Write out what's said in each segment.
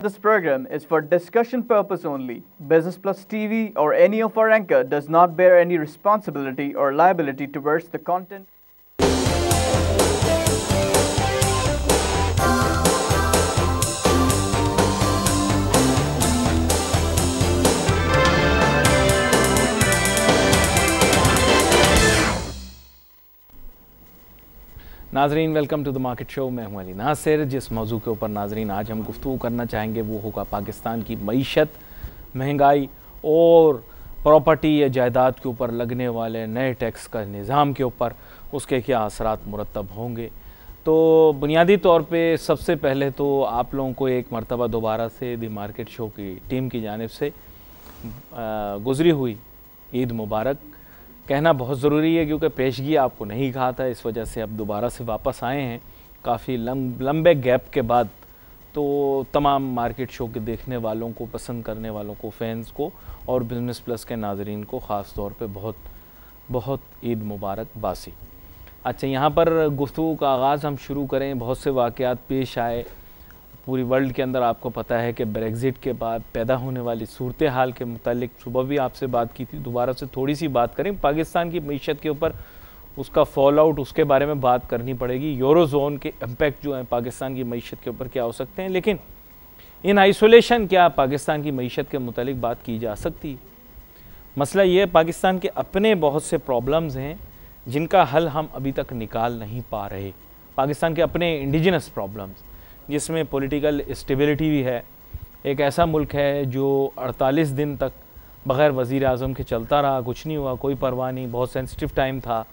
This program is for discussion purpose only. Business Plus TV or any of our anchor does not bear any responsibility or liability towards the content. नाजरीन welcome to the market show मैं हूँ अली नासिर। जिस मौजू के ऊपर नाजरीन, आज हम गुफ्तु करना चाहेंगे, वो होगा पाकिस्तान की मीशत, महँगाई और प्रॉपर्टी या जायदाद के ऊपर लगने वाले नए टैक्स का निज़ाम के ऊपर, उसके क्या असरात मुरतब होंगे? तो बुनियादी तौर पे सबसे पहले तो आप लोगों को एक मरतबा दोबारा से द मार्केट शो की टीम की जानब से गुज़री हुई ईद मुबारक। कहना बहुत ज़रूरी है क्योंकि पेशगी आपको नहीं कहा था इस वजह से अब दोबारा से वापस आए हैं। काफ़ी लंब गैप के बाद तो तमाम मार्केट शो के देखने वालों को, पसंद करने वालों को, फैंस को और बिज़नेस प्लस के नाजरीन को ख़ास तौर पे बहुत बहुत ईद मुबारक बासी। अच्छा यहाँ पर गुफ्तु का आगाज़ हम शुरू करें। बहुत से वाक़ात पेश आए। पूरी वर्ल्ड के अंदर आपको पता है कि ब्रेग्ज़िट के बाद पैदा होने वाली सूरत हाल के मुतालिक सुबह भी आपसे बात की थी। दोबारा से थोड़ी सी बात करें, पाकिस्तान की मीशत के ऊपर उसका फॉल आउट उसके बारे में बात करनी पड़ेगी। यूरो जोन के इम्पैक्ट जो हैं, पाकिस्तान की मीशत के ऊपर क्या हो सकते हैं? लेकिन इन आइसोलेशन क्या पाकिस्तान की मीशत के मुतालिक बात की जा सकती? है मसला ये पाकिस्तान के अपने बहुत से प्रॉब्लम्स हैं, जिनका हल हम अभी तक निकाल नहीं पा रहे। पाकिस्तान के अपने इंडिजिनस प्रॉब्लम्स जिसमें पॉलिटिकल स्टेबिलिटी भी है, एक ऐसा मुल्क है जो 48 दिन तक बग़ैर वज़ी अजम के चलता रहा, कुछ नहीं हुआ, कोई परवाह नहीं, बहुत सेंसिटिव टाइम था।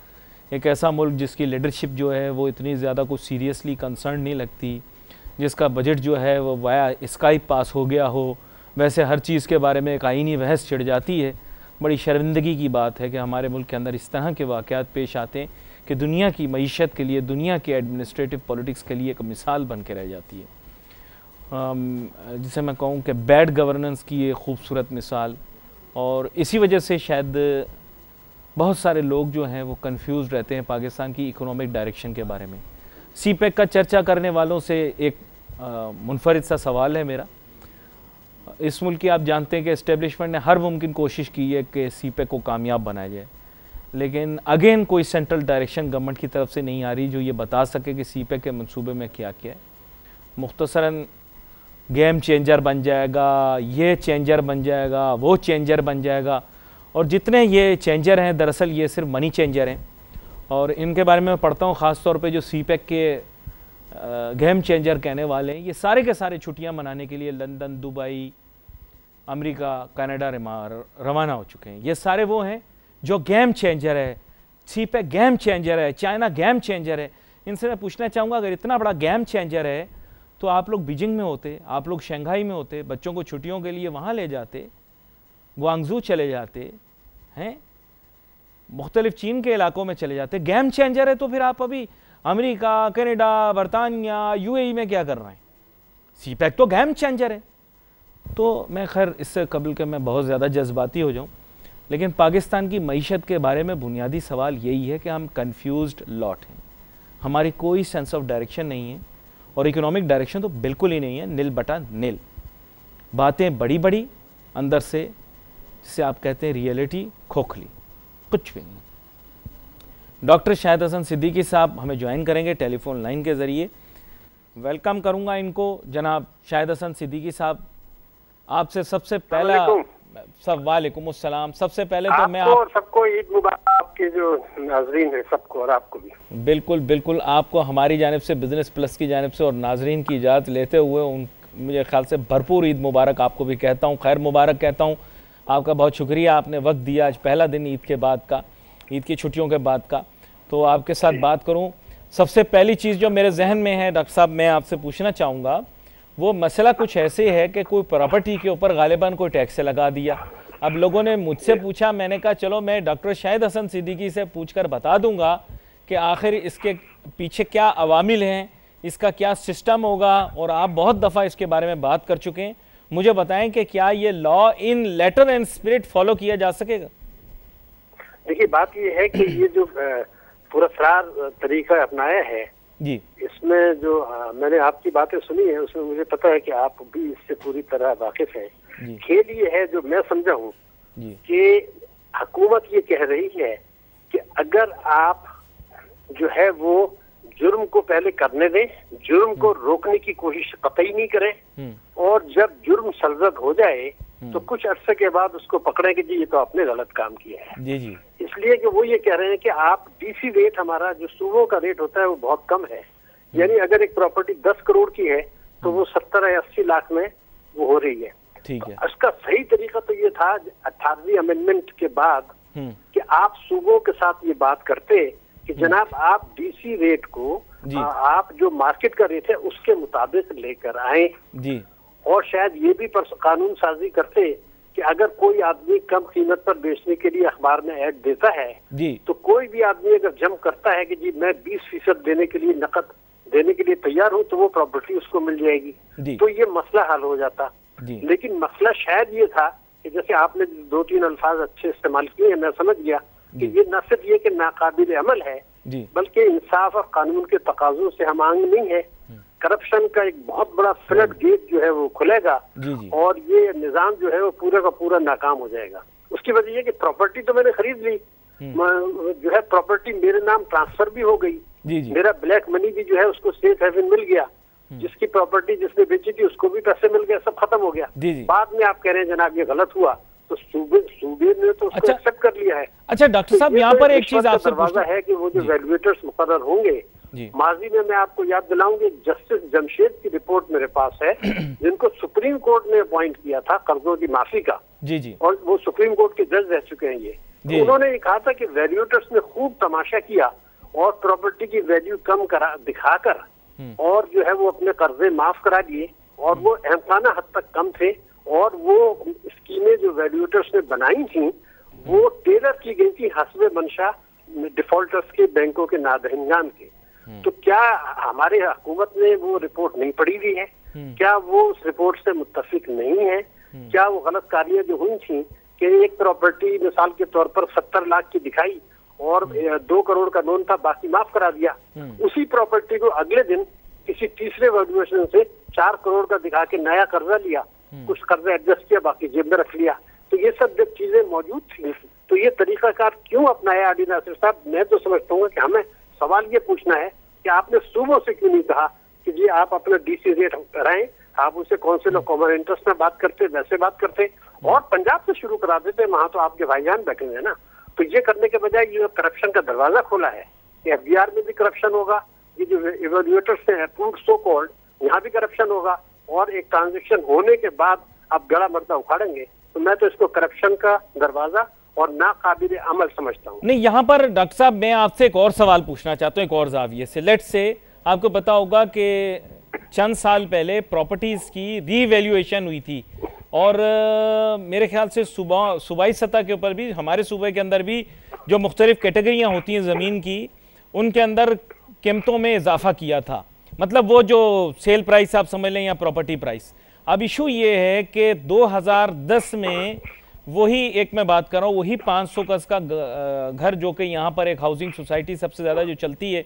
एक ऐसा मुल्क जिसकी लीडरशिप जो है, वो इतनी ज़्यादा कुछ सीरियसली कंसर्न नहीं लगती, जिसका बजट जो है, वो वाया स्काइप पास हो गया हो, वैसे हर चीज़ के बारे में एक आइनी बहस छिड़ जाती है। बड़ी शर्मिंदगी की बात है कि हमारे मुल्क के अंदर इस तरह के वाक़ पेश आते हैं। कि दुनिया की मीशत के लिए, दुनिया के एडमिनिस्ट्रेटिव पॉलिटिक्स के लिए एक मिसाल बन के रह जाती है। जिसे मैं कहूँ कि बैड गवर्नेंस की ये खूबसूरत मिसाल। और इसी वजह से शायद बहुत सारे लोग जो हैं वो कंफ्यूज रहते हैं पाकिस्तान की इकोनॉमिक डायरेक्शन के बारे में। सी पैक का चर्चा करने वालों से एक मुनफरद सा सवाल है मेरा। इस मुल्क की आप जानते हैं कि इस्टेब्लिशमेंट ने हर मुमकिन कोशिश की है कि सी पैक को कामयाब बनाया जाए। लेकिन अगेन कोई सेंट्रल डायरेक्शन गवर्नमेंट की तरफ़ से नहीं आ रही जो ये बता सके कि सी के मंसूबे में क्या क्या है। मुख्तसरा गेम चेंजर बन जाएगा, ये चेंजर बन जाएगा, वो चेंजर बन जाएगा। और जितने ये चेंजर हैं, दरअसल ये सिर्फ़ मनी चेंजर हैं। और इनके बारे में पढ़ता हूँ ख़ास तौर पे जो सी के गेम चेंजर कहने वाले हैं, ये सारे के सारे छुट्टियाँ मनाने के लिए लंदन, दुबई, अमेरिका, कनाडा रवाना हो चुके हैं। ये सारे वो हैं जो गेम चेंजर है सी पे गेम चेंजर है चाइना गेम चेंजर है। इनसे मैं पूछना चाहूँगा, अगर इतना बड़ा गेम चेंजर है तो आप लोग बीजिंग में होते, आप लोग शंघाई में होते, बच्चों को छुट्टियों के लिए वहाँ ले जाते गुआंगजू चले जाते, हैं? मुख्तलिफ़ चीन के इलाकों में चले जाते। गेम चेंजर है तो फिर आप अभी अमेरिका, कनाडा, बरतानिया यूएई में क्या कर रहे हैं? सी पैक तो गेम चेंजर है। तो मैं खैर, इससे कबल के मैं बहुत ज़्यादा जज्बाती हो जाऊँ। लेकिन पाकिस्तान की मीशत के बारे में बुनियादी सवाल यही है कि हम कन्फ्यूज़ लॉट हैं। हमारी कोई सेंस ऑफ़ डायरेक्शन नहीं है और इकोनॉमिक डायरेक्शन तो बिल्कुल ही नहीं है नील बटा नील बातें बड़ी बड़ी, अंदर से, जिसे आप कहते हैं रियलिटी खोखली, कुछ भी नहीं। डॉक्टर शाहिद हसन सिद्दीकी साहब हमें ज्वाइन करेंगे टेलीफोन लाइन के ज़रिए। वेलकम करूँगा इनको, जनाब शाहिद हसन सिद्दीकी साहब। आपसे सबसे पहला सब वालेकुम अस्सलाम सबसे पहले तो मैं आप सबको ईद मुबारक आपके जो नाजरीन है सबको और आपको भी। बिल्कुल बिल्कुल। आपको हमारी जानब से बिज़नेस प्लस की जानब से और नाजरीन की इजाज़त लेते हुए उन मुझे ख्याल से भरपूर ईद मुबारक आपको भी कहता हूँ। खैर मुबारक कहता हूँ। आपका बहुत शुक्रिया आपने वक्त दिया आज पहला दिन ईद के बाद का ईद की छुट्टियों के बाद का। तो आपके साथ बात करूँ सबसे पहली चीज़ जो मेरे जहन में है डॉक्टर साहब मैं आपसे पूछना चाहूँगा वो मसला कुछ ऐसे है कि कोई प्रॉपर्टी के ऊपर गालिबा कोई टैक्स लगा दिया। अब लोगों ने मुझसे पूछा, मैंने कहा, चलो, मैं डॉक्टर शाहिद हसन सिद्दीकी से पूछकर बता दूँगा कि आखिर इसके पीछे क्या अवामिल हैं, इसका क्या सिस्टम होगा और आप बहुत दफ़ा इसके बारे में बात कर चुके हैं। मुझे बताएँ कि क्या ये law in letter and spirit follow किया जा सकेगा? देखिए, बात ये है कि ये जो पुरस्कार तरीका अपनाया है जी। इसमें जो आ, मैंने आपकी बातें सुनी है उसमें मुझे पता है कि आप भी इससे पूरी तरह वाकिफ हैं। खेल ये है जो मैं समझा हूँ कि हुकूमत ये कह रही है कि अगर आप जो है वो जुर्म को पहले करने दें जुर्म को हम्म। रोकने की कोशिश कतई नहीं करें हम्म। और जब जुर्म सलजद हो जाए हम्म। तो कुछ अरसे के बाद उसको पकड़े कि जी ये तो आपने गलत काम किया है। जी जी। इसलिए कि वो ये कह रहे हैं कि आप डीसी रेट हमारा जो सूबों का रेट होता है वो बहुत कम है। यानी अगर एक प्रॉपर्टी दस करोड़ की है तो वो सत्तर या अस्सी लाख में वो हो रही है। ठीक है। इसका सही तरीका तो ये था अठारहवीं अमेंडमेंट के बाद कि आप सूबों के साथ ये बात करते कि। जनाब आप डीसी रेट को आ, आप जो मार्केट का रेट है उसके मुताबिक लेकर आए। जी। और शायद ये भी कानून साजी करते कि अगर कोई आदमी कम कीमत पर बेचने के लिए अखबार में ऐड देता है जी। तो कोई भी आदमी अगर जम करता है कि जी मैं 20 फ़ीसद देने के लिए नकद देने के लिए तैयार हूँ तो वो प्रॉपर्टी उसको मिल जाएगी। तो ये मसला हल हो जाता। लेकिन मसला शायद ये था कि जैसे आपने दो तीन अल्फाज अच्छे इस्तेमाल किए हैं मैं समझ गया। कि ये न सिर्फ़ ये कि नाकाबिल अमल है बल्कि इंसाफ और कानून के तकाजों से हम आंग नहीं है। करप्शन का एक बहुत बड़ा फ्लड गेट जो है वो खुलेगा और ये निज़ाम जो है वो पूरा का पूरा नाकाम हो जाएगा। उसकी वजह ये कि प्रॉपर्टी तो मैंने खरीद ली। हम्म। जो है प्रॉपर्टी मेरे नाम ट्रांसफ़र भी हो गई। जी जी। मेरा ब्लैक मनी भी जो है उसको सेफ़ हेवन मिल गया। हम्म। जिसकी प्रॉपर्टी जिसने बेची थी उसको भी पैसे मिल गए सब खत्म हो गया। बाद में आप कह रहे हैं जनाब ये गलत हुआ। तो सूबे सूबे ने तो उसको एक्सेप्ट अच्छा, कर लिया है। अच्छा डॉक्टर साहब यहाँ पर एक चीज़ आपसे दरवाज़ा है कि वो जो वैल्यूएटर्स मुकर होंगे माजी में मैं आपको याद दिलाऊँगी जस्टिस जमशेद की रिपोर्ट मेरे पास है जिनको सुप्रीम कोर्ट ने अपॉइंट किया था कर्जों की माफ़ी का। जी जी। और वो सुप्रीम कोर्ट के जज रह चुके हैं ये। तो उन्होंने ये कहा था कि वैल्यूएटर्स ने खूब तमाशा किया और प्रॉपर्टी की वैल्यू कम करा दिखाकर हम्म। और जो है वो अपने कर्जे माफ़ करा दिए और वो अहमसाना हद तक कम थे और वो स्कीमें जो वैल्यूएटर्स ने बनाई थी वो टेलर की गई थी हसब मंशा डिफॉल्टर्स के बैंकों के नादहिंगान के हम्म। तो क्या हमारे हुकूमत ने वो रिपोर्ट नहीं पढ़ी हुई है हम्म। क्या वो उस रिपोर्ट से मुतफिक नहीं है क्या वो गलत कार्य जो हुई थी कि एक प्रॉपर्टी मिसाल के तौर पर सत्तर लाख की दिखाई और हम्म। दो करोड़ का लोन था बाकी माफ़ करा दिया हम्म। उसी प्रॉपर्टी को अगले दिन किसी तीसरे वैल्यूएशन से चार करोड़ का दिखा के नया कर्जा लिया हम्म। कुछ कर्जा एडजस्ट किया बाकी जेब में रख लिया। तो ये सब जब चीज़ें मौजूद थी तो ये तरीकाकार क्यों अपनाया आदि नासिर साहब? मैं तो समझता हूँ कि हमें सवाल ये पूछना है कि आपने सूबों से क्यों नहीं कहा कि जी आप अपना डीसी रेट कराएँ आप उसे काउंसिल ऑफ़ कॉमन इंटरेस्ट में बात करते वैसे बात करते और पंजाब से शुरू करा देते वहाँ तो आपके भाईजान बैठे हुए ना। तो ये करने के बजाय ये करप्शन का दरवाज़ा खोला है एफ़ में भी करप्शन होगा ये जो इवेल्युएटर्स हैं अप्रूव सो कॉल्ड यहाँ भी करप्शन होगा। और एक ट्रांजेक्शन होने के बाद आप गड़ा मर्दा उखाड़ेंगे तो मैं तो इसको करप्शन का दरवाज़ा और नाकाबिल अमल समझता हूँ। नहीं, यहाँ पर डॉक्टर साहब, मैं आपसे एक और सवाल पूछना चाहता हूँ, एक और जाविये से। लेट से आपको पता होगा कि चंद साल पहले प्रॉपर्टीज़ की रीवैल्यूएशन हुई थी और मेरे ख्याल से सुबह, सूबाई सतह के ऊपर भी, हमारे सूबे के अंदर भी जो मुख्तलिफ़ कैटेगरियाँ होती हैं ज़मीन की, उनके अंदर कीमतों में इजाफा किया था। मतलब वो जो सेल प्राइस आप समझ लें या प्रॉपर्टी प्राइस। अब इशू ये है कि 2010 में वही एक मैं बात कर रहा हूँ वही 500 गज का घर जो कि यहाँ पर एक हाउसिंग सोसाइटी सबसे ज़्यादा जो चलती है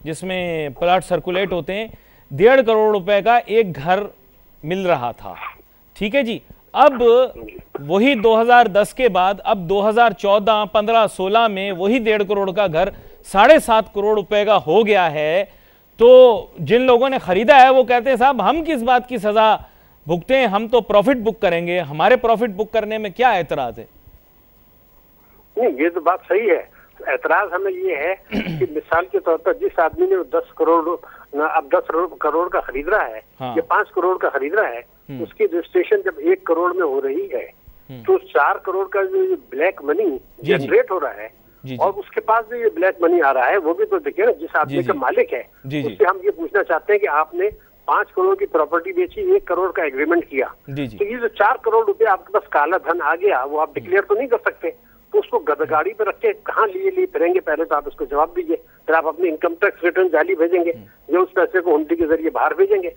जिसमें प्लाट सर्कुलेट होते हैं डेढ़ करोड़ रुपए का एक घर मिल रहा था। ठीक है जी? अब वही 2010 के बाद अब 2014, 15, 16 में वही डेढ़ करोड़ का घर साढ़े सात करोड़ रुपए का हो गया है। तो जिन लोगों ने खरीदा है वो कहते हैं साहब हम किस बात की सजा भुगते हैं हम तो प्रॉफिट बुक करेंगे हमारे प्रॉफिट बुक करने में क्या एतराज़ है नहीं ये तो बात सही है एतराज़ हमें ये है कि मिसाल के तौर पर जिस आदमी ने दस करोड़ अब दस करोड़ का खरीद रहा है हाँ। या पाँच करोड़ का खरीद रहा है हम्म। उसकी रजिस्ट्रेशन जब एक करोड़ में हो रही है हम्म। तो चार करोड़ का जो ब्लैक मनी जनरेट हो रहा है जी, और उसके पास जो ये ब्लैक मनी आ रहा है वो भी तो देखिए ना जिस आदमी का मालिक है उससे हम ये पूछना चाहते हैं कि आपने पाँच करोड़ की प्रॉपर्टी बेची एक करोड़ का एग्रीमेंट किया। तो ये जो चार करोड़ रुपए आपके पास काला धन आ गया वो आप डिक्लेयर तो नहीं कर सकते। तो उसको गदगाड़ी पे रख के कहाँ लिए लिए फिरेंगे? पहले तो आप उसको जवाब दीजिए। फिर आप अपनी इनकम टैक्स रिटर्न जाली भेजेंगे जो। उस पैसे को हुंडी के ज़रिए बाहर भेजेंगे।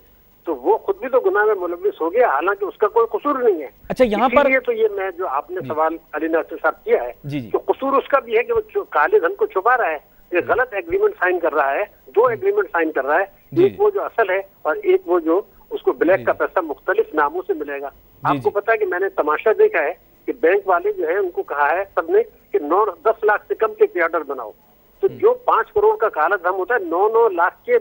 तो वो खुद भी तो गुनाह में मुलविस हो गया हालाँकि उसका कोई कसूर नहीं है। अच्छा यहाँ पर ये तो ये मैं जो आपने सवाल अली नासिर साहब किया है जी जी। तो कसूर उसका भी है कि वो काले धन को छुपा रहा है। ये गलत एग्रीमेंट साइन कर रहा है दो एग्रीमेंट साइन कर रहा है एक वो जो असल है और एक वो जो उसको ब्लैक का पैसा मुख्तलिफ़ नामों से मिलेगा। आपको पता है कि मैंने तमाशा देखा है कि बैंक वाले जो है उनको कहा है सबने कि नौ दस लाख से कम के पे ऑर्डर बनाओ। तो। जो। पाँच करोड़ का काला धन होता है नौ नौ लाख के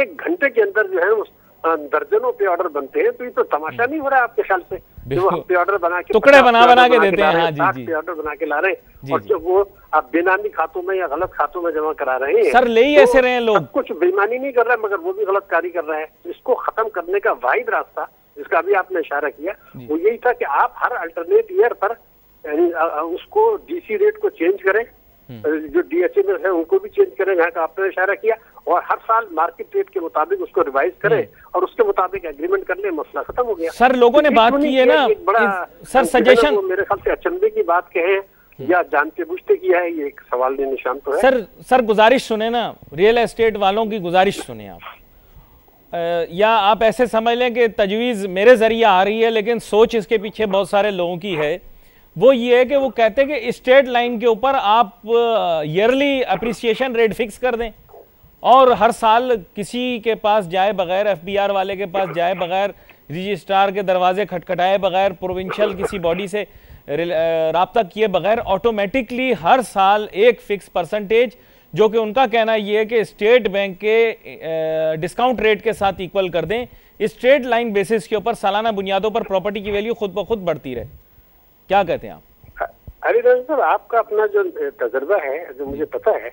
एक घंटे के अंदर जो है उस दर्जनों पे ऑर्डर बनते हैं तो ये तो तमाशा। नहीं हो रहा है आपके ख्याल से? जो हम पे ऑर्डर बना के टुकड़े बना बना के देते हैं। हाँ, जी जी। पे ऑर्डर बना के ला रहे हैं और जो। वो आप बेनामी खातों में या गलत खातों में जमा करा रहे हैं सर ले ही ऐसे रहे हैं लोग। कुछ बेईमानी नहीं कर रहा है मगर वो भी गलत कार्य कर रहा है। इसको खत्म करने का वाहिद रास्ता जिसका अभी आपने इशारा किया वो यही था कि आप हर अल्टरनेट ईयर पर उसको डीसी रेट को चेंज करें। जो डीएचए में है उनको भी चेंज करें यहाँ का आपने इशारा किया और हर साल मार्केट रेट के मुताबिक उसको रिवाइज करें हम्म। और उसके मुताबिक एग्रीमेंट कर ले मसला खत्म हो गया। सर लोगों ने बात की है ना बड़ा सर सजेशन मेरे ख्याल से अचंबे की बात कहे हम्म। या जानते बुझते किया है ये एक सवाल निशान तो है सर सर गुजारिश सुने ना रियल एस्टेट वालों की गुजारिश सुने आप। या आप ऐसे समझ लें कि तजवीज़ मेरे ज़रिए आ रही है लेकिन सोच इसके पीछे बहुत सारे लोगों की है। वो ये है कि वो कहते हैं कि स्टेट लाइन के ऊपर आप ईयरली अप्रिसिएशन रेट फिक्स कर दें। और हर साल किसी के पास जाए बगैर एफबीआर वाले के पास जाए बगैर रजिस्ट्रार के दरवाजे खटखटाए बगैर प्रोविंशियल किसी बॉडी से रबता किए बगैर ऑटोमेटिकली हर साल एक फिक्स परसेंटेज जो कि उनका कहना ये है कि स्टेट बैंक के डिस्काउंट रेट के साथ इक्वल कर दें। स्ट्रेट लाइन बेसिस के ऊपर सालाना बुनियादों पर प्रॉपर्टी की वैल्यू खुद ब खुद बढ़ती रहे। क्या कहते हैं आप अरे सर आपका अपना जो तजर्बा है जो मुझे पता है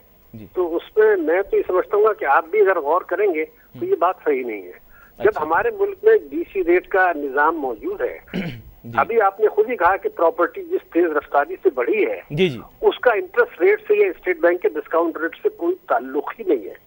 तो उसमें मैं तो ये समझता हूँ कि आप भी अगर गौर करेंगे तो हम्म। ये बात सही नहीं है अच्छा। जब। हमारे मुल्क में डीसी रेट का निज़ाम मौजूद है अभी आपने खुद ही कहा कि प्रॉपर्टी जिस तेज रफ्तारी से बढ़ी है जी जी उसका इंटरेस्ट रेट से या स्टेट बैंक के डिस्काउंट रेट से कोई ताल्लुक ही नहीं है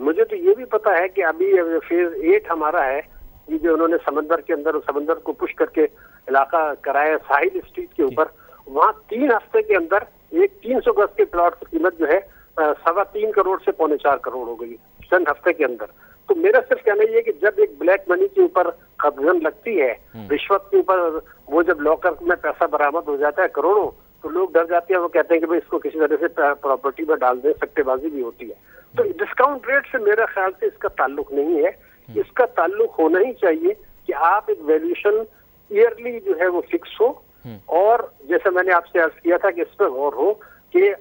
मुझे तो ये भी पता है कि अभी फ़ेज़ एट हमारा है ये जो उन्होंने समंदर के अंदर समंदर को पुश करके इलाका कराया साहिल स्ट्रीट के ऊपर वहाँ तीन हफ़्ते के अंदर एक तीन सौ गज के प्लॉट की कीमत जो है सवा तीन करोड़ से पौने चार करोड़ हो गई चंद हफ़्ते के अंदर तो मेरा सिर्फ़ कहना ये है कि जब एक ब्लैक मनी के ऊपर कब्जन लगती है हम्म। रिश्वत के ऊपर वो जब लॉकर में पैसा बरामद हो जाता है करोड़ों तो लोग डर जाते हैं वो कहते हैं कि भाई इसको किसी तरह से प्रॉपर्टी में डाल दें सट्टेबाजी भी होती है तो डिस्काउंट रेट से मेरा ख्याल से इसका ताल्लुक नहीं है। इसका ताल्लुक होना ही चाहिए कि आप एक वैल्यूशन ईयरली जो है वो फिक्स हो हम्म। और जैसे मैंने आपसे अर्ज़ किया था कि इस पर गौर हो कि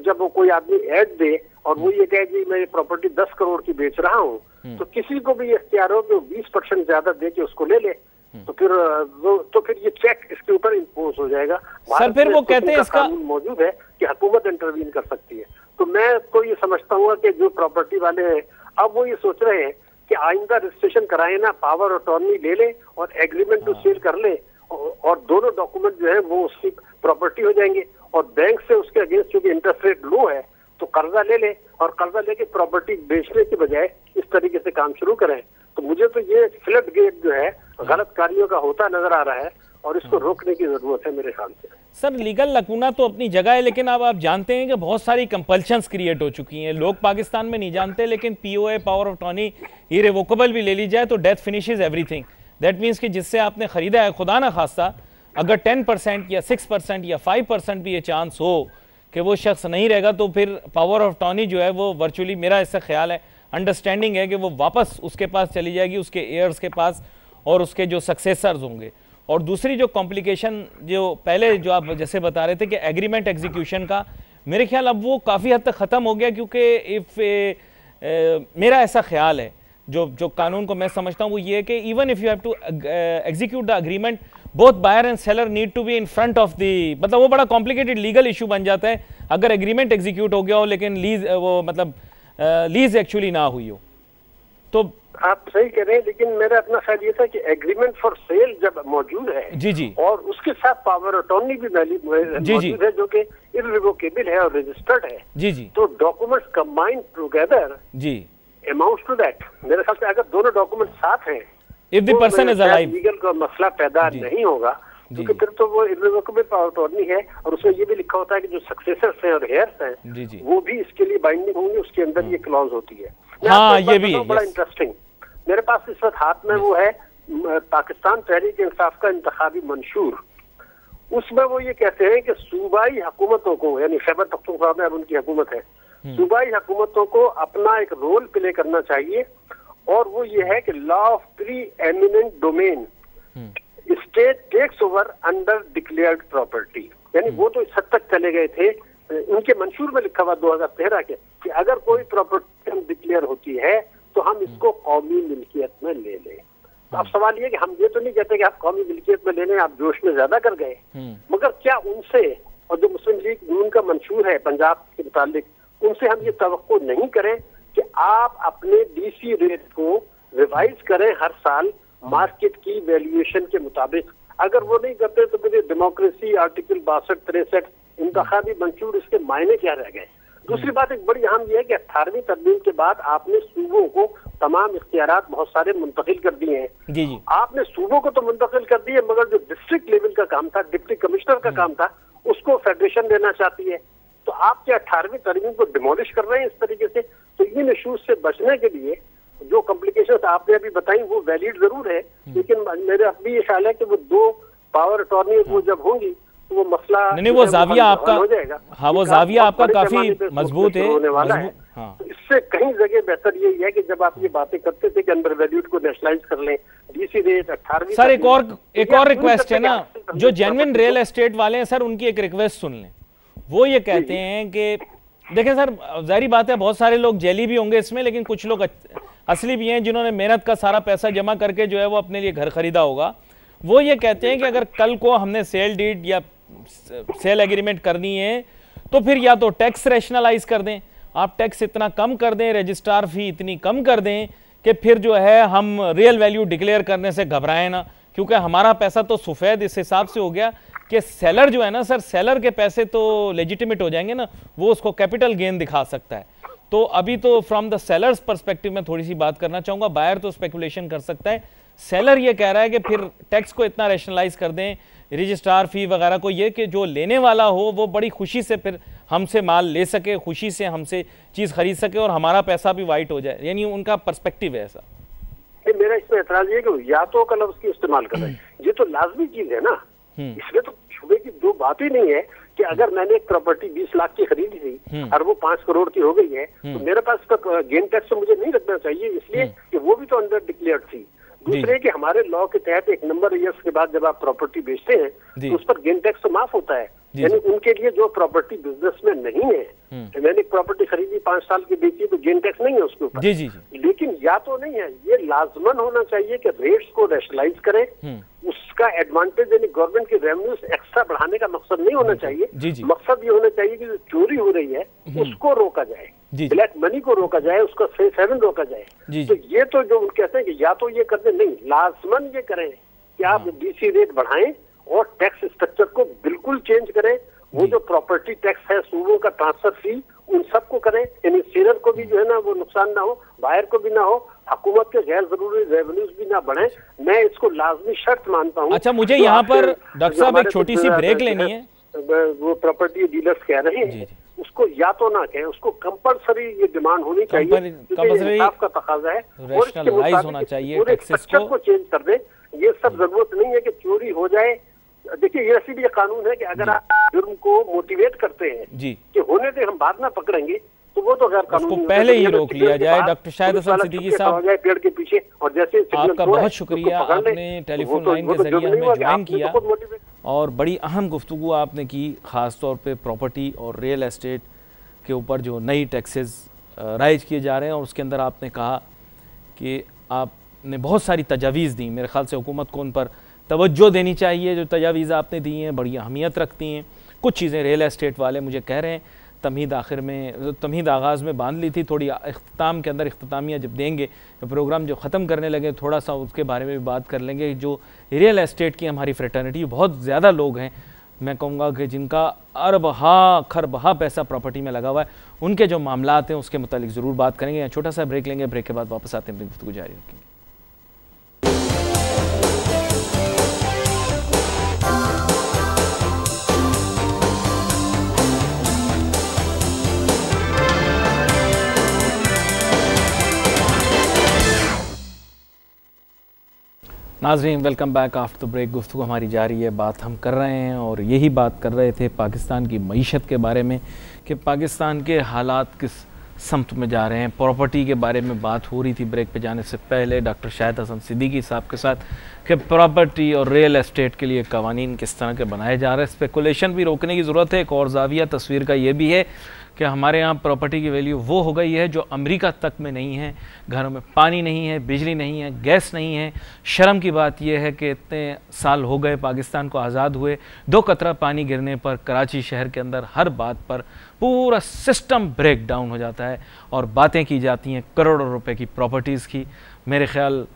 जब वो कोई आदमी एड दे और वो ये कहे कि मैं ये प्रॉपर्टी दस करोड़ की बेच रहा हूँ हम्म। तो किसी को भी इख्तियार हो कि बीस परसेंट ज़्यादा दे के उसको ले ले हम्म। तो फिर वो तो फिर ये चेक इसके ऊपर इम्पोज हो जाएगा सर फिर वो कहते हैं इसका मौजूद है कि हुकूमत इंटरवीन कर सकती है तो मैं तो ये समझता हूँ कि जो प्रॉपर्टी वाले हैं अब वो ये सोच रहे हैं कि आइंदा रजिस्ट्रेशन कराए ना पावर अटॉर्नी ले ले और एग्रीमेंट टू सेल कर ले और दोनों डॉक्यूमेंट जो है वो उसकी प्रॉपर्टी हो जाएँगे। और बैंक से उसके अगेंस्ट चूँकि इंटरेस्ट रेट लो है तो कर्जा ले ले और कर्जा लेके प्रॉपर्टी बेचने के बजाय इस तरीके से काम शुरू करें। तो मुझे तो ये फ्लड गेट जो है। गलत कार्यों का होता नज़र आ रहा है और इसको हाँ। रोकने की ज़रूरत है मेरे ख्याल से। सर लीगल लकूना तो अपनी जगह है, लेकिन अब आप जानते हैं कि बहुत सारी कंपल्शंस क्रिएट हो चुकी हैं। लोग पाकिस्तान में नहीं जानते, लेकिन POA power of attorney irrevocable भी ले ली जाए तो death finishes everything that means कि जिससे आपने ख़रीदा है खुदा ना खास्ता, अगर टेन परसेंट या सिक्स परसेंट या फाइव परसेंट भी ये चांस हो कि वो शख्स नहीं रहेगा तो फिर पावर ऑफ़ टॉनी जो है वो वर्चुअली मेरा ऐसा ख्याल है। अंडरस्टैंडिंग है कि वो वापस उसके पास चली जाएगी, उसके एयर्स के पास और उसके जो सक्सेसर्स होंगे। और दूसरी जो कॉम्प्लिकेशन जो पहले जो आप जैसे बता रहे थे कि एग्रीमेंट एग्जीक्यूशन का, मेरे ख्याल अब वो काफ़ी हद तक ख़त्म हो गया क्योंकि इफ़ मेरा ऐसा ख्याल है, जो जो कानून को मैं समझता हूँ वो ये है कि even if you have to execute the agreement both buyer and seller need to be in front of the मतलब वो बड़ा कॉम्प्लिकेटेड लीगल इशू बन जाता है, अगर एग्रीमेंट एग्जीक्यूट हो गया हो, लेकिन लीज वो मतलब लीज एक्चुअली ना हुई हो। तो आप सही कह रहे हैं लेकिन मेरा अपना ख्याल ये था कि एग्रीमेंट फॉर सेल जब मौजूद है जी जी। और उसके साथ पावर अटॉर्नी भी मौजूद है जो कि इरिवोकेबल है और रजिस्टर्ड है। जी जी। तो डॉक्यूमेंट्स कंबाइंड टुगेदर जी। अमाउंट टू दैट मेरे ख्याल से अगर दोनों डॉक्यूमेंट साथ हैं if the person is alive legal का मसला पैदा नहीं होगा क्योंकि फिर तो वो इरिवोकेबल पावर अटॉर्नी है और उसमें ये भी लिखा होता है कि जो सक्सेसर्स हैं और हेयर्स हैं वो भी इसके लिए बाइंडिंग होंगे उसके अंदर ये क्लॉज होती है। हाँ ये भी बड़ा इंटरेस्टिंग मेरे पास इस वक्त हाथ में वो है पाकिस्तान तहरीक इंसाफ का इंतबी मंशूर। उसमें वो ये कहते हैं कि सूबाई हुकूमतों को यानी खैबर पख्तूनख्वा में अब उनकी हुकूमत है हम्म। सूबाई हुकूमतों को अपना एक रोल प्ले करना चाहिए और वो ये है कि law of preeminent domain state takes over under declared property यानी वो तो इस हद तक चले गए थे उनके मंशूर में लिखा हुआ दो हज़ार तेरह के कि अगर कोई प्रॉपर्टी डिक्लेयर होती है तो हम इसको कौमी मिल्कियत में ले लें। तो अब सवाल ये कि हम ये तो नहीं कहते कि आप कौमी मिल्कियत में ले लें आप जोश में ज़्यादा कर गए। हम्म। मगर क्या उनसे और जो मुस्लिम लीग नून का मंशूर है पंजाब के मुतालिक उनसे हम ये तो नहीं करें कि आप अपने डीसी रेट को रिवाइज करें हर साल मार्केट की वैल्यूएशन के मुताबिक। अगर वो नहीं करते तो फिर डेमोक्रेसी आर्टिकल बासठ तिरसठ इंतबी मंशूर इसके मायने क्या रह गए? दूसरी बात एक बड़ी अहम यह है कि अठारहवीं तरमीम के बाद आपने सूबों को तमाम इख्तियार बहुत सारे मुंतकिल कर दिए हैं। जी जी। आपने सूबों को तो मुंतकिल कर दिए मगर जो डिस्ट्रिक्ट लेवल का काम था डिप्टी कमिश्नर का हम्म। काम था उसको फेडरेशन देना चाहती है। तो आप क्या अठारहवीं तरमीम को डिमोलिश कर रहे हैं इस तरीके से? तो इन इशूज से बचने के लिए जो कॉम्प्लिकेशन आपने अभी बताई वो वैलिड ज़रूर है हम्म। लेकिन मेरे अभी ये ख्याल है कि वो दो पावर अटॉर्नी वो जब होंगी वो मसला नहीं वो जाविया आपका हो जाएगा। हाँ वो जाविया आपका काफ़ी मज़बूत है होने वाला है। तो इससे कहीं जगह बेहतर यही है कि जब आप ये बातें करते थे कि अंडर वैल्यूड को नेशनलाइज कर लें डीसी रेट अठारहवीं सर एक और एक और रिक्वेस्ट है ना जो जेनविन रियल एस्टेट वाले हैं सर उनकी एक रिक्वेस्ट सुन लें। वो ये कहते हैं कि देखें सर जारी बात है बहुत सारे लोग जेली भी होंगे इसमें लेकिन कुछ लोग असली भी हैं जिन्होंने मेहनत का सारा पैसा जमा करके जो है वो अपने लिए घर खरीदा होगा। वो ये कहते हैं कि अगर कल को हमने सेल डीड या सेल एग्रीमेंट करनी है तो फिर या तो टैक्स रैशनलाइज कर दें। आप टैक्स इतना कम कर दें रजिस्ट्रार फ़ी इतनी कम कर दें कि फिर जो है हम रियल वैल्यू डिक्लेयर करने से घबराएँ ना। क्योंकि हमारा पैसा तो सफ़ेद इस हिसाब से हो गया कि सेलर जो है ना सर सेलर के पैसे तो लेजिटिमेट हो जाएँगे ना, वो उसको कैपिटल गेन दिखा सकता है। तो अभी तो फ्रॉम द सेलर्स परस्पेक्टिव में थोड़ी सी बात करना चाहूँगा बायर तो स्पेकुलेशन कर सकता है। सेलर ये कह रहा है कि फिर टैक्स को इतना रेशनलाइज कर दें रजिस्ट्रार फ़ी वगैरह को ये कि जो लेने वाला हो वो बड़ी खुशी से फिर हमसे माल ले सके खुशी से हमसे चीज़ खरीद सके और हमारा पैसा भी वाइट हो जाए। यानी उनका परस्पेक्टिव है ऐसा। मेरा इसमें एतराज़ ये कि या तो का लफ्ज की इस्तेमाल कर रहे हैं। ये तो लाजमी चीज़ है ना। हम्म। इसमें तो शुबे की दो बात ही नहीं है कि अगर मैंने एक प्रॉपर्टी बीस लाख की खरीदी थी हम्म। और वो पाँच करोड़ की हो गई है तो हम्म। मेरे पास उसका गेन टैक्स तो मुझे नहीं रखना चाहिए इसलिए कि वो भी तो अंडर डिक्लेयर थी। दूसरे कि हमारे लॉ के तहत एक नंबर ईयर्स के बाद जब आप प्रॉपर्टी बेचते हैं तो उस पर गेन टैक्स तो माफ़ होता है। यानी उनके लिए जो प्रॉपर्टी बिज़नेस में नहीं है हम्म। मैंने प्रॉपर्टी खरीदी पाँच साल की बेची तो गेन टैक्स नहीं है उसके ऊपर। लेकिन या तो नहीं है ये लाजमन होना चाहिए कि रेट्स को रेशनलाइज करें। हम्म। उसका एडवांटेज यानी गवर्नमेंट की रेवेन्यू एक्स्ट्रा बढ़ाने का मकसद नहीं होना चाहिए। मकसद ये होना चाहिए कि जो चोरी हो रही है हम्म। उसको रोका जाए। ब्लैक मनी को रोका जाए उसका सेफ़ हेवन रोका जाए। तो ये तो जो कहते हैं कि या तो ये करते नहीं लाजमन ये करें कि आप डीसी हाँ। रेट बढ़ाएँ और टैक्स स्ट्रक्चर को बिल्कुल चेंज करें। वो जो। प्रॉपर्टी टैक्स है सूबों का ट्रांसफ़र फ़ी उन सबको करें। यानी सेलर को भी जो है ना वो नुकसान ना हो बाहर को भी ना हो हुकूमत के गैर ज़रूरी रेवेन्यूज भी ना बढ़े। मैं इसको लाजमी शर्त मानता हूँ। अच्छा मुझे यहाँ पर डॉक्टर साहब एक छोटी सी ब्रेक लेनी है। वो प्रॉपर्टी डीलर्स कह रहे हैं। उसको या तो ना कहें उसको कंपलसरी ये डिमांड होनी चाहिए कंपलसरी का तकाजा है। और इसके होना चाहिए पूरे स्ट्रक्चर को चेंज कर दे। ये सब ज़रूरत नहीं है कि चोरी हो जाए। देखिए ये ऐसी भी कानून है कि अगर आप जुर्म को मोटिवेट करते हैं कि होने से हम बाद ना पकड़ेंगे तो वो तो गैर कानूनी पहले ही रोक लिया जाए डॉक्टर शाहिद हसन सिद्दीकी साहब। पेड़ के पीछे? और जैसे आपका बहुत शुक्रिया आपने टेलीफोन लाइन तो- के तो ज़रिए हमें ज्वाइन किया। और बड़ी अहम गुफ्तु आपने की ख़ास तौर पे प्रॉपर्टी और रियल एस्टेट के ऊपर जो नई टैक्सेस राइज किए जा रहे हैं। और उसके अंदर आपने कहा कि आपने बहुत सारी तजावीज़ दी। मेरे ख्याल से हुकूमत को उन पर तवज्जो देनी चाहिए। जो तजावीज़ आपने दी हैं बड़ी अहमियत रखती हैं। कुछ चीज़ें रियल एस्टेट वाले मुझे कह रहे हैं। तमहीद आखिर में तमहीद आगाज़ में बाँध ली थी। थोड़ी अख्ताम के अंदर अख्तामिया जब देंगे तो प्रोग्राम जो ख़त्म करने लगे, थोड़ा सा उसके बारे में भी बात कर लेंगे जो रियल एस्टेट की हमारी फ्रेटर्निटी, बहुत ज़्यादा लोग हैं। मैं कहूँगा कि जिनका अरब हा खरब हा पैसा प्रॉपर्टी में लगा हुआ है, उनके जो मामला हैं, उसके मतलब ज़रूर बात करेंगे। या छोटा सा ब्रेक लेंगे, ब्रेक के बाद वापस आते हैं, अपनी जारी रखेंगे। नाजरीन welcome back after the break गुफ्तु हमारी जारी है, बात हम कर रहे हैं और यही बात कर रहे थे पाकिस्तान की मीशत के बारे में कि पाकिस्तान के हालात किस समत में जा रहे हैं। प्रॉपर्टी के बारे में बात हो रही थी ब्रेक पे जाने से पहले डॉक्टर शाहिद हसन सिद्दीकी साहब के साथ कि प्रॉपर्टी और रियल एस्टेट के लिए कवानीन किस तरह के बनाए जा रहे हैं। स्पेकुलेशन भी रोकने की ज़रूरत है। एक और जाविया तस्वीर का ये भी है कि हमारे यहाँ प्रॉपर्टी की वैल्यू वो हो गई है जो अमेरिका तक में नहीं है, घरों में पानी नहीं है, बिजली नहीं है गैस नहीं है। शर्म की बात यह है कि इतने साल हो गए पाकिस्तान को आज़ाद हुए, दो कतरा पानी गिरने पर कराची शहर के अंदर हर बात पर पूरा सिस्टम ब्रेक डाउन हो जाता है और बातें की जाती हैं करोड़ों रुपए की प्रॉपर्टीज़ की। मेरे ख्याल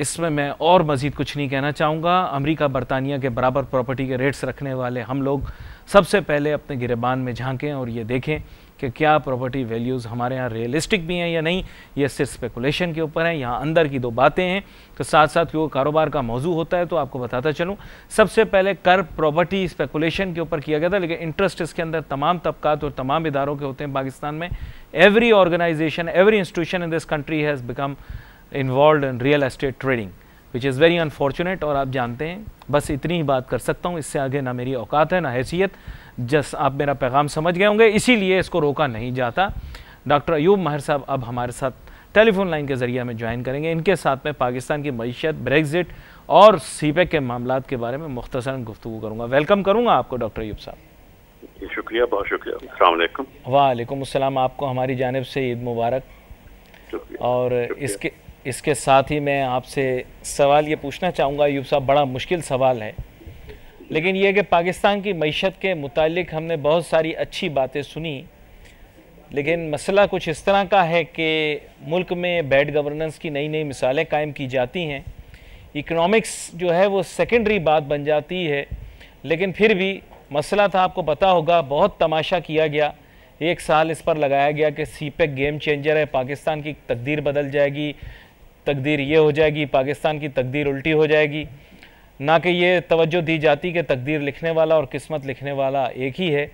इसमें मैं और मज़ीद कुछ नहीं कहना चाहूँगा। अमेरिका बरतानिया के बराबर प्रॉपर्टी के रेट्स रखने वाले हम लोग सबसे पहले अपने गिरबान में झांकें और ये देखें कि क्या प्रॉपर्टी वैल्यूज़ हमारे यहाँ रियलिस्टिक भी हैं या नहीं। ये सिर्फ़ स्पेकुलेशन के ऊपर हैं, यहाँ अंदर की दो बातें हैं। तो साथ साथ क्योंकि कारोबार का मौजू होता है तो आपको बताता चलूँ। सबसे पहले कर प्रॉपर्टी स्पेकुलेशन के ऊपर किया गया था, लेकिन इंटरेस्ट इसके अंदर तमाम तबकात और तमाम इदारों के होते हैं पाकिस्तान में। Every organisation, every institution in this country has become involve in real estate trading which is very unfortunate और आप जानते हैं बस इतनी ही बात कर सकता हूँ इससे आगे ना मेरी औकात है ना हैसियत जस आप मेरा पैगाम समझ गए होंगे इसीलिए इसको रोका नहीं जाता। डॉक्टर अयूब महर साहब अब हमारे साथ टेलीफोन लाइन के ज़रिए हमें ज्वाइन करेंगे। इनके साथ में पाकिस्तान की मीशत ब्रेग्जिट और सी पैक के मामला के बारे में मुख्तसर गुफ्तु करूँगा। वेलकम करूँगा आपको डॉक्टर अयूब साहब। शुक्रिया बहुत शुक्रिया। वालेकुम। असलम आपको हमारी जानब से ईद मुबारक। और इसके इसके साथ ही मैं आपसे सवाल ये पूछना चाहूँगा यूब साहब बड़ा मुश्किल सवाल है। लेकिन ये कि पाकिस्तान की मीशत के मुतालिक हमने बहुत सारी अच्छी बातें सुनी, लेकिन मसला कुछ इस तरह का है कि मुल्क में बैड गवर्नेंस की नई नई मिसालें कायम की जाती हैं। इकनॉमिक्स जो है वो सेकेंडरी बात बन जाती है, लेकिन फिर भी मसला था, आपको पता होगा, बहुत तमाशा किया गया। एक साल इस पर लगाया गया कि सी पैक गेम चेंजर है, पाकिस्तान की तकदीर बदल जाएगी तकदीर ये हो जाएगी, पाकिस्तान की तकदीर उल्टी हो जाएगी। ना कि ये तवज्जो दी जाती कि तकदीर लिखने वाला और किस्मत लिखने वाला एक ही है।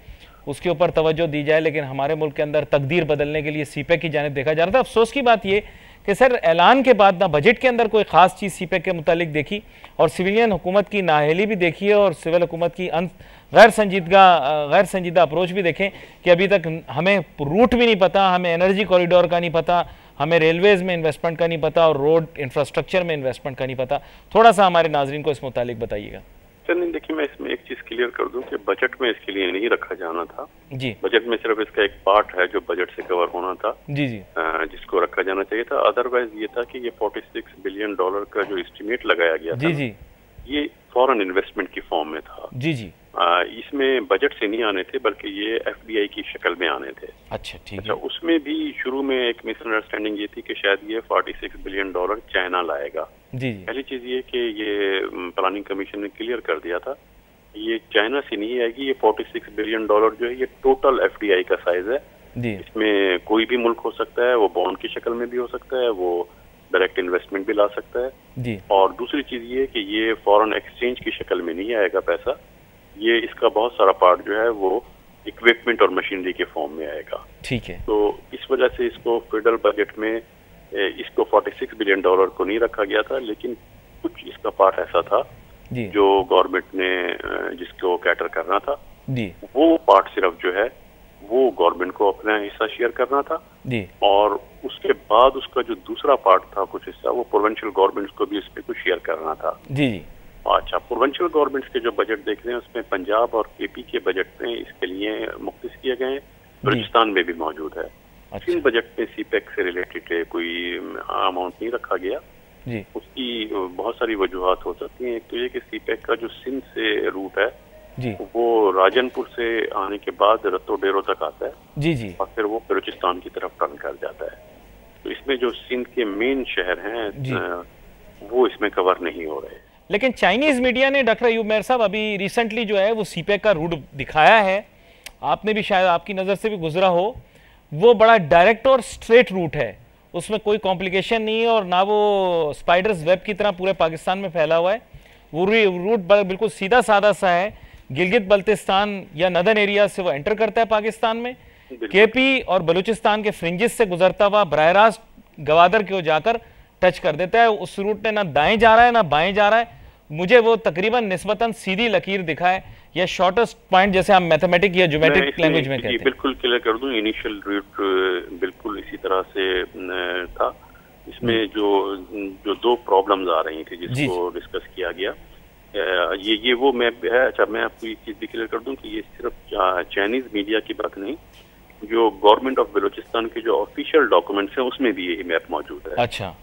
उसके ऊपर तवज्जो दी जाए, लेकिन हमारे मुल्क के अंदर तकदीर बदलने के लिए सीपैक की जानब देखा जा रहा था। अफसोस की बात ये कि सर, ऐलान के बाद ना बजट के अंदर कोई ख़ास चीज़ सीपैक के मुतालिक देखी और सिविलियन हुकूमत की नाहली भी देखी है और सिविल हुकूमत की अंत, गैर संजीदगा, गैर संजीदा अप्रोच भी देखें कि अभी तक हमें रूट भी नहीं पता, हमें एनर्जी कॉरिडोर का नहीं पता हमें रेलवेज़ में इन्वेस्टमेंट का नहीं पता और रोड इंफ्रास्ट्रक्चर में इन्वेस्टमेंट का नहीं पता। थोड़ा सा हमारे नाजरन को इस मुतालिक बताइएगा। सर नहीं देखिए मैं इसमें एक चीज़ क्लियर कर दूँ कि बजट में इसके लिए नहीं रखा जाना था। जी। बजट में सिर्फ़ इसका एक पार्ट है जो बजट से कवर होना था। जी जी। आ, जिसको रखा जाना चाहिए था। अदरवाइज़ ये था कि ये 46 बिलियन डॉलर का जो एस्टिमेट लगाया गया जी था जी। ये फॉरेन इन्वेस्टमेंट की फॉर्म में था। जी जी। इसमें बजट से नहीं आने थे बल्कि ये एफडीआई की शक्ल में आने थे। अच्छा ठीक अच्छा उसमें भी शुरू में एक मिसअंडरस्टैंडिंग ये थी कि शायद ये 46 बिलियन डॉलर चाइना लाएगा। जी जी। पहली चीज़ ये कि ये प्लानिंग कमीशन ने क्लियर कर दिया था ये चाइना से नहीं आएगी ये 46 बिलियन डॉलर जो है ये टोटल एफडीआई का साइज़ है। इसमें कोई भी मुल्क हो सकता है वो बॉन्ड की शक्ल में भी हो सकता है वो डायरेक्ट इन्वेस्टमेंट भी ला सकता है। जी। और दूसरी चीज़ ये कि ये फॉरेन एक्सचेंज की शक्ल में नहीं आएगा पैसा। ये इसका बहुत सारा पार्ट जो है वो इक्विपमेंट और मशीनरी के फॉर्म में आएगा। ठीक है। तो इस वजह से इसको फेडरल बजट में इसको 46 बिलियन डॉलर को नहीं रखा गया था लेकिन कुछ इसका पार्ट ऐसा था जी। जो गवर्नमेंट ने जिसको कैटर करना था जी। वो पार्ट सिर्फ़ जो है वो गवर्नमेंट को अपना हिस्सा शेयर करना था। जी। और उसके बाद उसका जो दूसरा पार्ट था कुछ हिस्सा वो प्रोवेंशियल गवर्नमेंट्स को भी इस पर कुछ शेयर करना था। जी जी। अच्छा प्रोवेंशियल गवर्नमेंट्स के जो बजट देख रहे हैं उसमें पंजाब और केपी के बजट में इसके लिए मुख्त किए गए हैं। बलूचिस्तान में भी मौजूद है। अच्छा। इन बजट में सीपैक से रिलेटेड कोई अमाउंट नहीं रखा गया। जी। उसकी बहुत सारी वजूहत हो सकती हैं। एक तो ये कि सीपैक का जो सिंध से रूट है जी। वो राजनपुर से आने के बाद रत्तो डेरो तक आता है। जी जी। और फिर वो बलूचिस्तान की तरफ़ टर्न कर जाता है। तो इसमें जो सिंध के मेन शहर हैं वो इसमें कवर नहीं हो रहे। लेकिन चाइनीज़ मीडिया ने डॉक्टर अयूब मेहर साहब अभी रिसेंटली जो है वो सीपैक का रूट दिखाया है। आपने भी शायद आपकी नज़र से भी गुजरा हो। वो बड़ा डायरेक्ट और स्ट्रेट रूट है। उसमें कोई कॉम्प्लिकेशन नहीं है और ना वो स्पाइडर्स वेब की तरह पूरे पाकिस्तान में फैला हुआ है। वो रूट बिल्कुल सीधा साधा सा है। गिलगित बल्तिस्तान या नदन एरिया से वो एंटर करता है पाकिस्तान में। केपी और बलूचिस्तान के फ्रिंजिस से गुजरता हुआ बरह रास्त गवादर की ओर जाकर टच कर देता है। उस रूट ने ना दाएँ जा रहा है ना बाएँ जा रहा है। मुझे वो तकरीबन निस्बतन सीधी लकीर दिखाए। या शॉर्टेस्ट पॉइंट जैसे हम मैथमेटिक या ज्योमेट्रिक लैंग्वेज में कहते हैं। बिल्कुल क्लियर कर दूँ इनिशियल रूट बिल्कुल इसी तरह से था। इसमें हम्म। जो जो दो प्रॉब्लम्स आ रही थी जिसको डिस्कस किया गया। ये ये वो मैप है अच्छा मैं आपको ये चीज़ भी क्लियर कर दूँ कि ये सिर्फ़ चाइनीज़ मीडिया की बात नहीं जो गवर्नमेंट ऑफ़ बलोचिस्तान के जो ऑफिशियल डॉक्यूमेंट्स हैं उसमें भी यही मैप मौजूद है। अच्छा।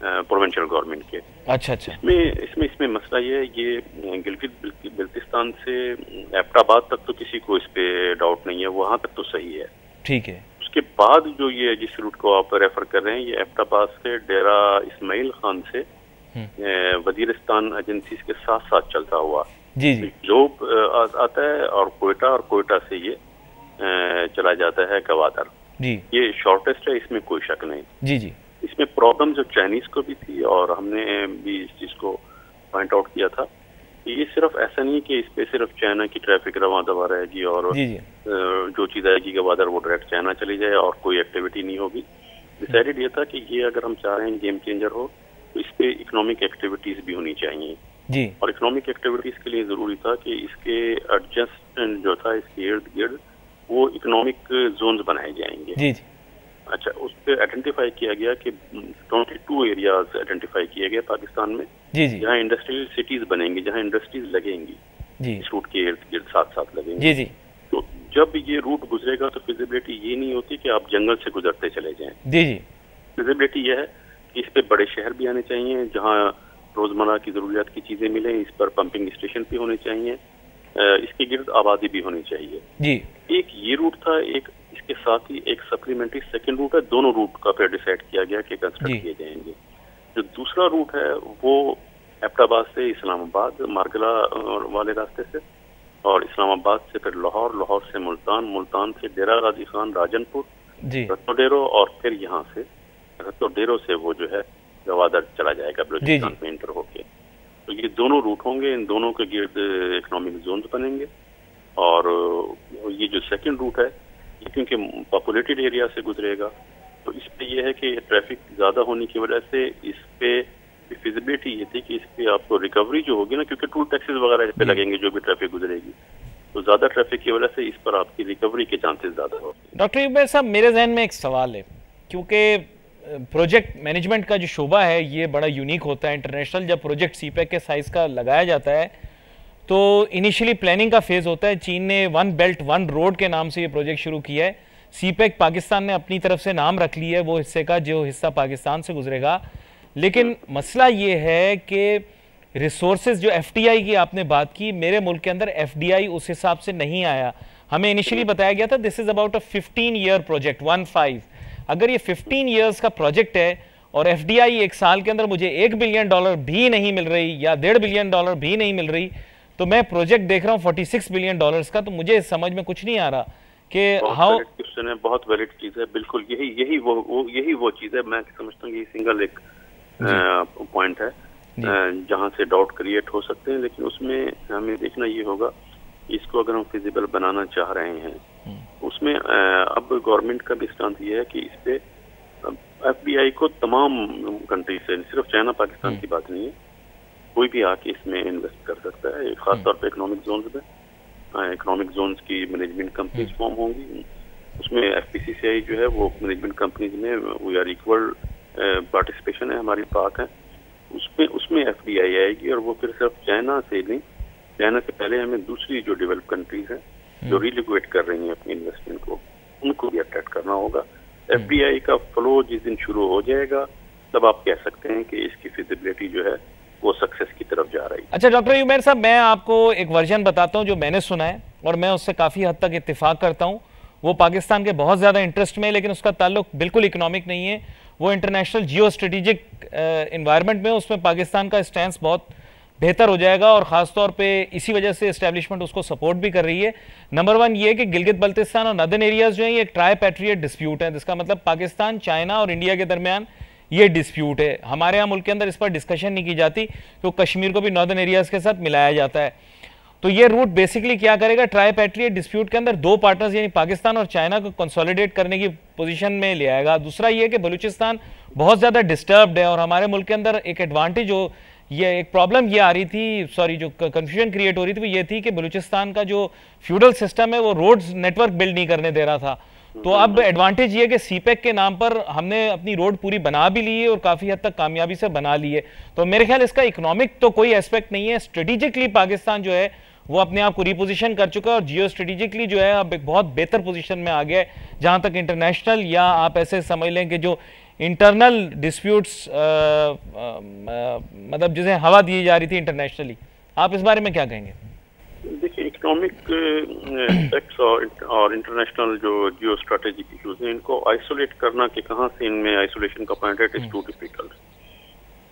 प्रोविंशियल गवर्नमेंट के। अच्छा अच्छा। इसमें इसमें इसमें मसला ये है ये गिलगित बल्तिस्तान से एबटाबाद तक तो किसी को इस पे डाउट नहीं है वहाँ तक तो सही है। ठीक है। उसके बाद जो ये जिस रूट को आप रेफर कर रहे हैं ये एबटाबाद से डेरा इस्माइल खान से हम्म। वजीरिस्तान एजेंसी के साथ साथ चलता हुआ। जी जी। जो आता है और कोयटा और कोयटा से ये चला जाता है गवादर। जी। ये शॉर्टेस्ट है इसमें कोई शक नहीं। जी जी। इसमें प्रॉब्लम जो चाइनीज़ को भी थी और हमने भी इस चीज़ को पॉइंट आउट किया था ये सिर्फ़ ऐसा नहीं कि इस पे सिर्फ़ चाइना की ट्रैफ़िक रवा दवा रहेगी और जी जी। जो चीज़ आएगी गवादर वो डायरेक्ट चाइना चली जाए और कोई एक्टिविटी नहीं होगी। डिसाइडेड ये था कि ये अगर हम चाह रहे हैं गेम चेंजर हो तो इस पे इकोनॉमिक एक्टिविटीज़ भी होनी चाहिए। जी। और इकोनॉमिक एक्टिविटीज़ के लिए ज़रूरी था कि इसके एडजस्टमेंट जो था इसके इर्द गिर्द वो इकोनॉमिक जोन बनाए जाएँगे। जी जी। अच्छा उस पर आइडेंटिफाई किया गया कि 22 एरियाज़ आइडेंटिफाई किए गए पाकिस्तान में। जी जी। जहाँ इंडस्ट्रियल सिटीज़ बनेंगी जहाँ इंडस्ट्रीज़ लगेंगी। जी। इस रूट के इर्द गिर्द साथ साथ लगेंगे। जी जी। तो जब ये रूट गुजरेगा तो फिजिबिलिटी ये नहीं होती कि आप जंगल से गुजरते चले जाएँ। जी जी। फिजिबिलिटी यह है कि इस पे बड़े शहर भी आने चाहिए जहाँ रोज़मर्रा की जरूरियात की चीज़ें मिले इस पर पंपिंग स्टेशन भी होने चाहिए। इसके गिर्द आबादी भी होनी चाहिए। जी। एक ये रूट था एक इसके साथ ही एक सप्लीमेंट्री सेकेंड रूट है दोनों रूट का फिर डिसाइड किया गया कि कंस्ट्रक्ट किए जाएँगे। जो दूसरा रूट है वो एबटाबाद से इस्लामाबाद मार्गला वाले रास्ते से और इस्लामाबाद से फिर लाहौर लाहौर से मुल्तान मुल्तान से डेरा गाजी खान राजनपुर रतोडेरो और फिर यहाँ से रतोडेरो से वो जो है गवादर चला जाएगा बलोचिस्तान में इंटर होके। तो ये दोनों रूट होंगे इन दोनों के गिर्द इकोनॉमिक जोन बनेंगे। और ये जो सेकंड रूट है ये क्योंकि पॉपुलेटेड एरिया से गुजरेगा तो इस पे ये है कि ट्रैफ़िक ज़्यादा होने की वजह से इस पे फिजिबिलिटी ये थी कि इस पे आपको रिकवरी जो होगी ना क्योंकि टूल टैक्सेस वगैरह इस पे लगेंगे जो भी ट्रैफ़िक गुजरेगी। तो ज़्यादा ट्रैफ़िक की वजह से इस पर आपकी रिकवरी के चांसेस ज़्यादा होंगे। डॉक्टर इकबाल साहब मेरे जहन में एक सवाल है क्योंकि प्रोजेक्ट मैनेजमेंट का जो शोबा है, ये बड़ा यूनिक होता है। इंटरनेशनल जब प्रोजेक्ट सी के साइज़ का लगाया जाता है तो इनिशियली प्लानिंग का फ़ेज़ होता है। चीन ने वन बेल्ट वन रोड के नाम से ये प्रोजेक्ट शुरू किया है। सी पाकिस्तान ने अपनी तरफ़ से नाम रख लिया है, वो हिस्से का, जो हिस्सा पाकिस्तान से गुजरेगा। लेकिन मसला ये है कि रिसोर्सेज जो एफटीआई की आपने बात की, मेरे मुल्क के अंदर एफडीआई उस हिसाब से नहीं आया। हमें इनिशियली बताया गया था this is about a 15 year project one five अगर ये 15 ईयर्स का प्रोजेक्ट है और एफडीआई एक साल के अंदर मुझे एक बिलियन डॉलर भी नहीं मिल रही या डेढ़ बिलियन डॉलर भी नहीं मिल रही तो मैं प्रोजेक्ट देख रहा हूँ 46 बिलियन डॉलर्स का तो मुझे समझ में कुछ नहीं आ रहा कि हाउ क्वेश्चन है बहुत वैलिड चीज़ है बिल्कुल यही यही वो, वो यही वो चीज़ है मैं समझता हूँ ये सिंगल एक पॉइंट है जहाँ से डाउट क्रिएट हो सकते हैं लेकिन उसमें हमें देखना ये होगा इसको अगर हम फिजिबल बनाना चाह रहे हैं हम्म। उसमें अब गवर्नमेंट का भी स्टांस ये है कि इस पे एफ़ को तमाम कंट्री से सिर्फ़ चाइना पाकिस्तान हम्म। की बात नहीं है कोई भी आके इसमें इन्वेस्ट कर सकता है खासतौर पर इकोनॉमिक जोन में। इकोनॉमिक जोन की मैनेजमेंट कंपनीज़ फॉर्म होंगी। उसमें एफपीसीसीआई जो है वो मैनेजमेंट कंपनीज़ में वी आर इक्वल पार्टिसिपेशन है हमारी पार्ट है। उसमें उसमें एफ़ आएगी और वो फिर सिर्फ़ चाइना से नहीं चाइना से पहले हमें दूसरी जो डेवलप कंट्रीज़ हैं जो रिलिक्वेट हम्म। कर रही हैं अपनी इन्वेस्टमेंट को उनको भी अट्रैक्ट करना होगा एफ़ हम्म। का फ्लो जिस दिन शुरू हो जाएगा तब आप कह सकते हैं कि इसकी फिजिबिलिटी जो है वो सक्सेस की तरफ़ जा रही है अच्छा डॉक्टर यूमेर साहब मैं आपको एक वर्जन बताता हूँ जो मैंने सुना है और मैं उससे काफ़ी हद तक इतफाक करता हूँ वो पाकिस्तान के बहुत ज़्यादा इंटरेस्ट में है लेकिन उसका ताल्लुक बिल्कुल इकोनॉमिक नहीं है वो इंटरनेशनल जियो स्ट्रेटिजिक इन्वायरमेंट में उसमें पाकिस्तान का स्टैंड बहुत बेहतर हो जाएगा और ख़ासतौर पे इसी वजह से इस्टेब्लिशमेंट उसको सपोर्ट भी कर रही है। नंबर वन ये कि गिलगित बल्तिस्तान और नदन एरियाज़ जो है, ये एक ट्राई पैट्रियट डिस्प्यूट है, जिसका मतलब पाकिस्तान, चाइना और इंडिया के दरमियान ये डिस्प्यूट है। हमारे यहाँ मुल्क के अंदर इस पर डिस्कशन नहीं की जाती तो कश्मीर को भी नॉर्दर्न एरियाज़ के साथ मिलाया जाता है। तो ये रूट बेसिकली क्या करेगा? ट्राईपैट्रिएट डिस्प्यूट के अंदर दो पार्टनर्स यानी पाकिस्तान और चाइना को कंसोलिडेट करने की पोजीशन में ले आएगा। दूसरा ये कि बलूचिस्तान बहुत ज़्यादा डिस्टर्ब्ड है और हमारे मुल्क के अंदर एक एडवांटेज हो ये एक प्रॉब्लम ये आ रही थी सॉरी जो कंफ्यूजन क्रिएट हो रही थी वो ये थी कि बलूचिस्तान का जो फ्यूडल सिस्टम है वो रोड्स नेटवर्क बिल्ड नहीं करने दे रहा था। तो अब एडवांटेज ये कि सीपेक के नाम पर हमने अपनी रोड पूरी बना भी ली है और काफ़ी हद तक कामयाबी से बना ली है। तो मेरे ख्याल इसका इकोनॉमिक तो कोई एस्पेक्ट नहीं है। स्ट्रेटेजिकली पाकिस्तान जो है वो अपने आप को रिपोजिशन कर चुका है और जियो स्ट्रेटेजिकली जो है अब एक बहुत बेहतर पोजिशन में आ गया है जहाँ तक इंटरनेशनल या आप ऐसे समझ लें कि जो इंटरनल डिस्प्यूट्स मतलब जिसे हवा दी जा रही थी इंटरनेशनली आप इस बारे में क्या कहेंगे? देखिए इकोनॉमिक एस्पेक्ट्स और, इंटरनेशनल जो जियो स्ट्रेटेजिक इश्यूज़ हैं इनको आइसोलेट करना कि कहाँ से इनमें आइसोलेशन का पॉइंट है इट इज़ टू डिफ़िकल्ट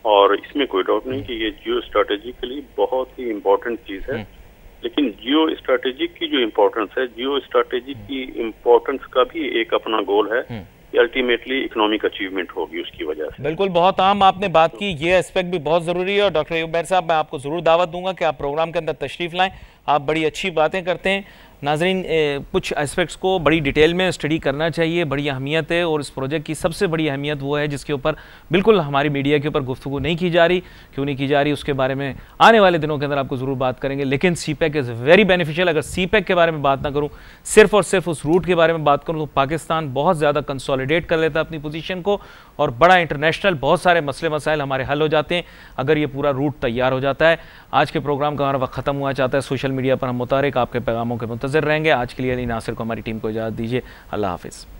और इसमें कोई डाउट नहीं कि ये जियो स्ट्रेटेजी के लिए बहुत ही इम्पोर्टेंट चीज़ है। हम्म। लेकिन जियो स्ट्रेटेजिक की जो इम्पोर्टेंस है जियो स्ट्रेटेजी की इम्पोर्टेंस का भी एक अपना गोल है। हम्म। अल्टीमेटली इकोनॉमिक अचीवमेंट होगी उसकी वजह से। बिल्कुल, बहुत आम आपने बात की, ये एस्पेक्ट भी बहुत ज़रूरी है और डॉक्टर साहब, मैं आपको ज़रूर दावत दूँगा कि आप प्रोग्राम के अंदर तशरीफ़ लाएँ। आप बड़ी अच्छी बातें करते हैं। नाजरीन कुछ एस्पेक्ट्स को बड़ी डिटेल में स्टडी करना चाहिए, बड़ी अहमियत है और इस प्रोजेक्ट की सबसे बड़ी अहमियत वो है जिसके ऊपर बिल्कुल हमारी मीडिया के ऊपर गुफ्तु नहीं की जा रही। क्यों नहीं की जा रही? उसके बारे में आने वाले दिनों के अंदर आपको ज़रूर बात करेंगे। लेकिन CPEC is very beneficial अगर सी पैक के बारे में बात ना करूँ, सिर्फ़ और सिर्फ़ उस रूट के बारे में बात करूँ तो पाकिस्तान बहुत ज़्यादा कंसॉलीडेट कर लेता है अपनी पोजीशन को और बड़ा इंटरनेशनल बहुत सारे मसले मसाइल हमारे हल हो जाते हैं। अगर ये पूरा रूट तैयार हो जाता है, आज के प्रोग्राम का हमारा वक्त ख़त्म हुआ चाहता है सोशल मीडिया पर हम मुतारिक आपके पैगामों के मुंतजर रहेंगे। आज के लिए नासिर को हमारी टीम को इजाज़त दीजिए। अल्लाह हाफिज़।